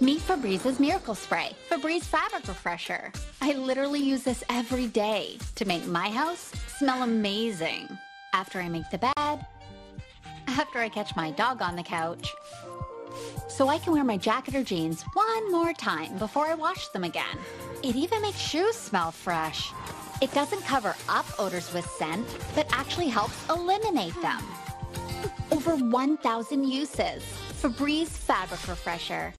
Meet Febreze's Miracle Spray, Febreze Fabric Refresher. I literally use this every day to make my house smell amazing. After I make the bed, after I catch my dog on the couch, so I can wear my jacket or jeans one more time before I wash them again. It even makes shoes smell fresh. It doesn't cover up odors with scent, but actually helps eliminate them. Over 1,000 uses. Febreze Fabric Refresher.